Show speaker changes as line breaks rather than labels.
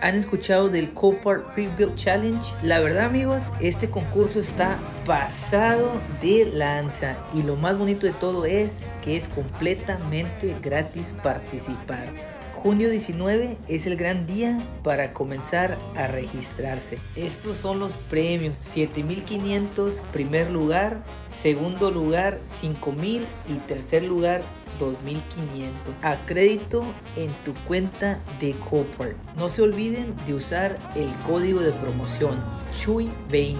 ¿Han escuchado del Copart Pre-Built Challenge? La verdad amigos, este concurso está pasado de lanza y lo más bonito de todo es que es completamente gratis participar. Junio 19 es el gran día para comenzar a registrarse. Estos son los premios. 7500 primer lugar, segundo lugar 5000 y tercer lugar 2500 a crédito en tu cuenta de Copart. No se olviden de usar el código de promoción CHUI20